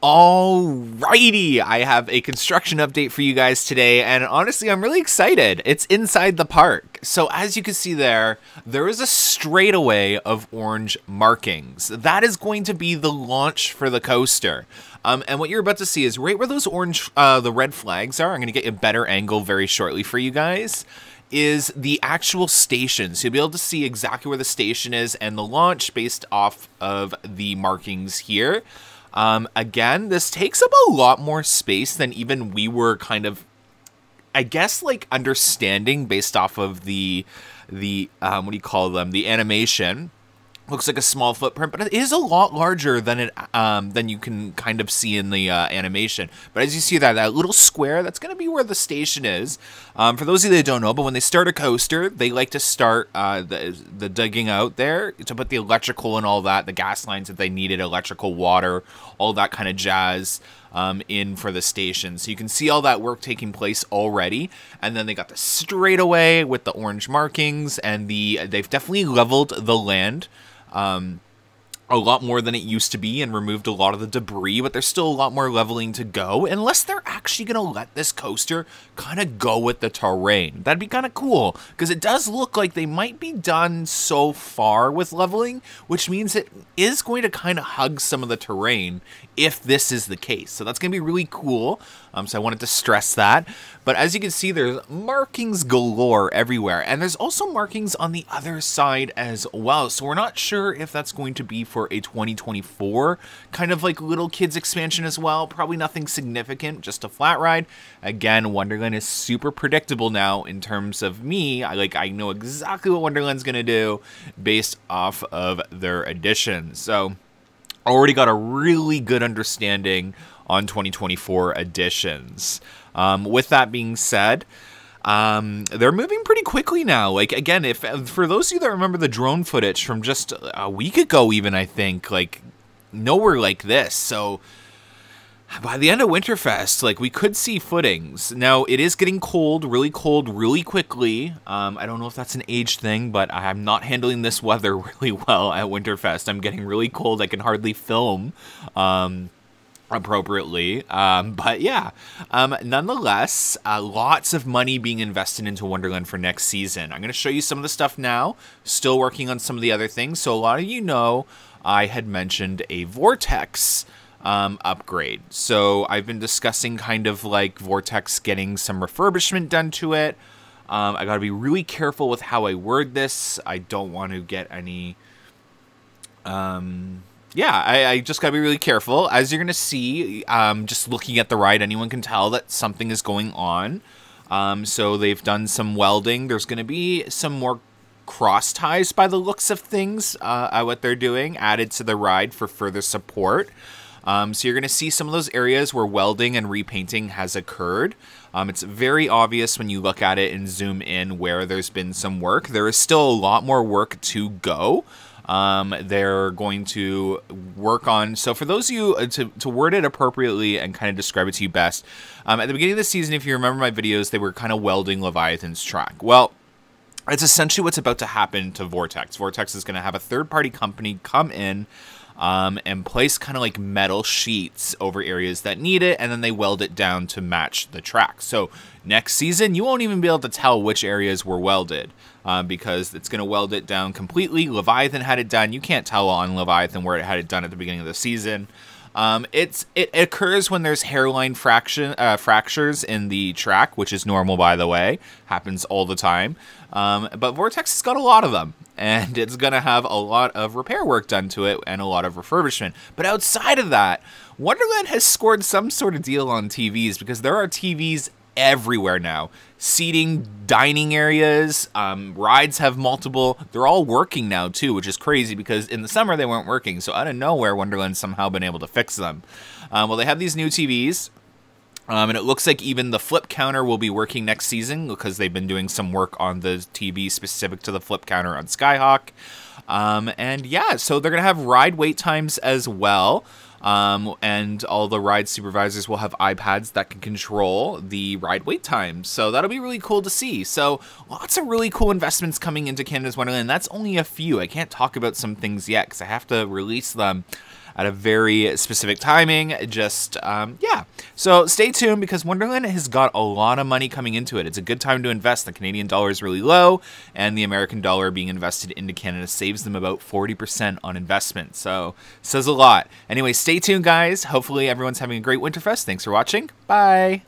Alrighty, I have a construction update for you guys today, and honestly, I'm really excited. It's inside the park. So as you can see there, there is a straightaway of orange markings. That is going to be the launch for the coaster. Um, and what you're about to see is right where those orange, uh, the red flags are, I'm going to get a better angle very shortly for you guys is the actual station. So you'll be able to see exactly where the station is and the launch based off of the markings here. Um, again, this takes up a lot more space than even we were kind of, I guess, like understanding based off of the, the um, what do you call them, the animation looks like a small footprint, but it is a lot larger than it um, than you can kind of see in the uh, animation. But as you see that that little square, that's going to be where the station is. Um, for those of you that don't know, but when they start a coaster, they like to start uh, the the digging out there to put the electrical and all that, the gas lines that they needed, electrical, water, all that kind of jazz. Um, in for the station. So you can see all that work taking place already. And then they got the straightaway with the orange markings and the they've definitely leveled the land um, a lot more than it used to be and removed a lot of the debris, but there's still a lot more leveling to go, unless they're actually going to let this coaster kind of go with the terrain. That'd be kind of cool, because it does look like they might be done so far with leveling, which means it is going to kind of hug some of the terrain if this is the case. So that's going to be really cool. Um, so I wanted to stress that. But as you can see, there's markings galore everywhere. And there's also markings on the other side as well. So we're not sure if that's going to be for a 2024 kind of like little kids expansion as well. Probably nothing significant, just a flat ride. Again, Wonderland is super predictable now in terms of me. I like I know exactly what Wonderland's to do based off of their additions. So already got a really good understanding on 2024 additions. Um, with that being said, um, they're moving pretty quickly now. Like again, if for those of you that remember the drone footage from just a week ago, even I think like nowhere like this. So by the end of Winterfest, like we could see footings. Now it is getting cold, really cold, really quickly. Um, I don't know if that's an age thing, but I'm not handling this weather really well at Winterfest. I'm getting really cold. I can hardly film. Um, appropriately. Um, but yeah, um, nonetheless, uh, lots of money being invested into Wonderland for next season. I'm going to show you some of the stuff now, still working on some of the other things. So a lot of you know I had mentioned a Vortex um, upgrade. So I've been discussing kind of like Vortex getting some refurbishment done to it. Um, I got to be really careful with how I word this. I don't want to get any. Um, yeah, I, I just got to be really careful. As you're going to see, um, just looking at the ride, anyone can tell that something is going on. Um, so they've done some welding. There's going to be some more cross ties by the looks of things, uh, what they're doing, added to the ride for further support. Um, so you're going to see some of those areas where welding and repainting has occurred. Um, it's very obvious when you look at it and zoom in where there's been some work. There is still a lot more work to go. Um, they're going to work on. So, for those of you uh, to, to word it appropriately and kind of describe it to you best, um, at the beginning of the season, if you remember my videos, they were kind of welding Leviathan's track. Well, it's essentially what's about to happen to Vortex. Vortex is going to have a third party company come in um, and place kind of like metal sheets over areas that need it, and then they weld it down to match the track. So next season, you won't even be able to tell which areas were welded uh, because it's going to weld it down completely. Leviathan had it done. You can't tell on Leviathan where it had it done at the beginning of the season. Um, it's it occurs when there's hairline fraction uh, fractures in the track, which is normal by the way, happens all the time. Um, but Vortex has got a lot of them, and it's gonna have a lot of repair work done to it and a lot of refurbishment. But outside of that, Wonderland has scored some sort of deal on TVs because there are TVs everywhere now. Seating, dining areas, um, rides have multiple. They're all working now too, which is crazy because in the summer they weren't working. So out of nowhere, Wonderland's somehow been able to fix them. Um, well, they have these new TVs. Um, and it looks like even the flip counter will be working next season because they've been doing some work on the TV specific to the flip counter on Skyhawk. Um, and yeah, so they're going to have ride wait times as well. Um, and all the ride supervisors will have iPads that can control the ride wait times. So that'll be really cool to see. So lots of really cool investments coming into Canada's Wonderland. That's only a few. I can't talk about some things yet because I have to release them at a very specific timing. Just, um, yeah. So stay tuned because Wonderland has got a lot of money coming into it. It's a good time to invest. The Canadian dollar is really low, and the American dollar being invested into Canada saves them about 40% on investment. So, says a lot. Anyway, stay tuned, guys. Hopefully, everyone's having a great Winterfest. Thanks for watching. Bye.